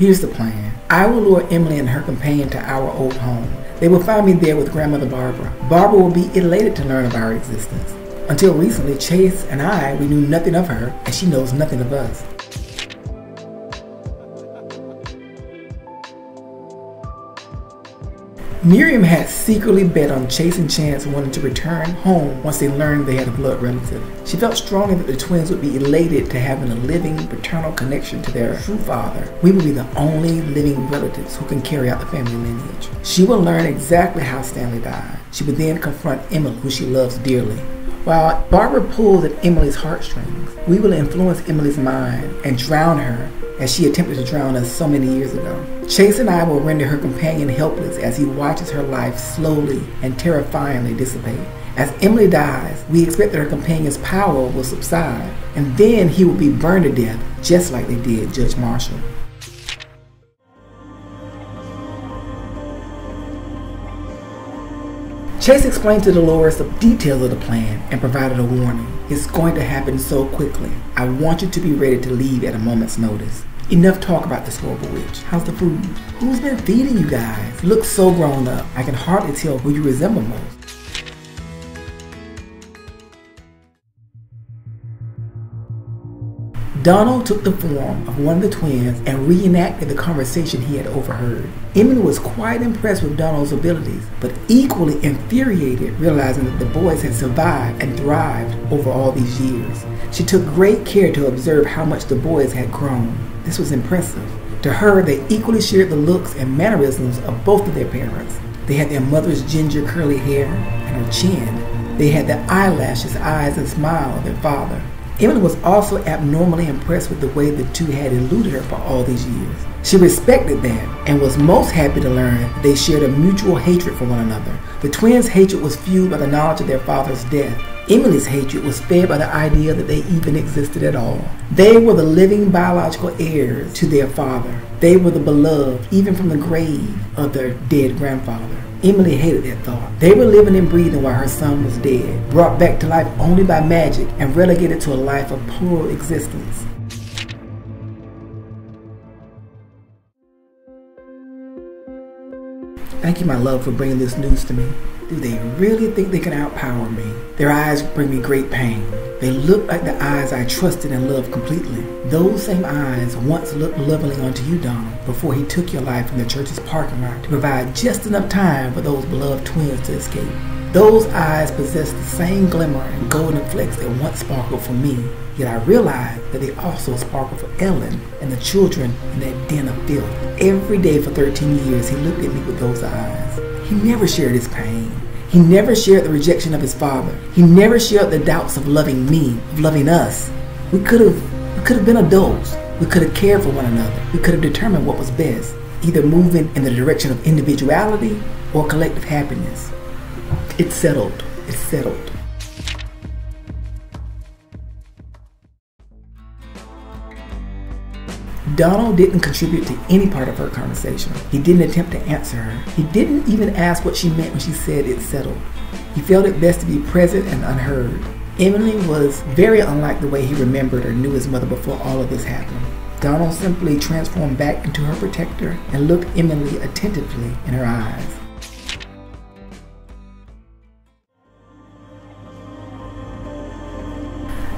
Here's the plan. I will lure Emily and her companion to our old home. They will find me there with grandmother Barbara. Barbara will be elated to learn of our existence. Until recently, Chase and I, we knew nothing of her, and she knows nothing of us. Miriam had secretly bet on Chase and Chance wanting to return home once they learned they had a blood relative. She felt strongly that the twins would be elated to having a living paternal connection to their true father. We will be the only living relatives who can carry out the family lineage. She will learn exactly how Stanley died. She would then confront Emily, who she loves dearly. While Barbara pulls at Emily's heartstrings, we will influence Emily's mind and drown her as she attempted to drown us so many years ago. Chase and I will render her companion helpless as he watches her life slowly and terrifyingly dissipate. As Emily dies, we expect that her companion's power will subside, and then he will be burned to death, just like they did Judge Marshall. Chase explained to Dolores the details of the plan and provided a warning. It's going to happen so quickly. I want you to be ready to leave at a moment's notice. Enough talk about this horrible witch. How's the food? Who's been feeding you guys? You look so grown up. I can hardly tell who you resemble most. Donald took the form of one of the twins and reenacted the conversation he had overheard. Emily was quite impressed with Donald's abilities, but equally infuriated realizing that the boys had survived and thrived over all these years. She took great care to observe how much the boys had grown. This was impressive. To her, they equally shared the looks and mannerisms of both of their parents. They had their mother's ginger curly hair and her chin. They had the eyelashes, eyes, and smile of their father. Emily was also abnormally impressed with the way the two had eluded her for all these years. She respected that and was most happy to learn they shared a mutual hatred for one another. The twins' hatred was fueled by the knowledge of their father's death. Emily's hatred was fed by the idea that they even existed at all. They were the living biological heirs to their father. They were the beloved, even from the grave, of their dead grandfather. Emily hated that thought. They were living and breathing while her son was dead, brought back to life only by magic and relegated to a life of poor existence. Thank you, my love, for bringing this news to me. Do they really think they can outpower me? Their eyes bring me great pain. They look like the eyes I trusted and loved completely. Those same eyes once looked lovingly onto you, Donald, before he took your life from the church's parking lot to provide just enough time for those beloved twins to escape. Those eyes possessed the same glimmer and golden flecks that once sparkled for me, yet I realized that they also sparkled for Ellen and the children in that den of filth. Every day for 13 years, he looked at me with those eyes. He never shared his pain. He never shared the rejection of his father. He never shared the doubts of loving me, of loving us. We could have we could have been adults. We could have cared for one another. We could have determined what was best, either moving in the direction of individuality or collective happiness. It's settled. It's settled. Donald didn't contribute to any part of her conversation. He didn't attempt to answer her. He didn't even ask what she meant when she said it's settled. He felt it best to be present and unheard. Emily was very unlike the way he remembered or knew his mother before all of this happened. Donald simply transformed back into her protector and looked Emily attentively in her eyes.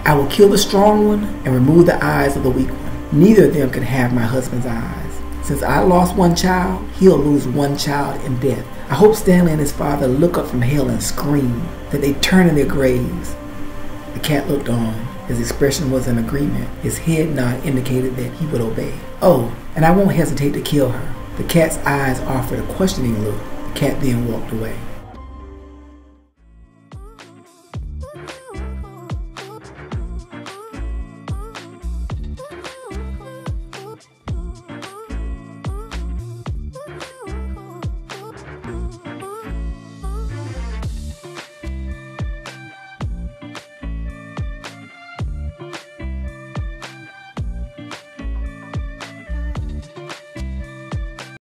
I will kill the strong one and remove the eyes of the weak one. Neither of them can have my husband's eyes. Since I lost one child, he'll lose one child in death. I hope Stanley and his father look up from hell and scream, that they turn in their graves. The cat looked on. His expression was in agreement. His head nod indicated that he would obey. Oh, and I won't hesitate to kill her. The cat's eyes offered a questioning look. The cat then walked away.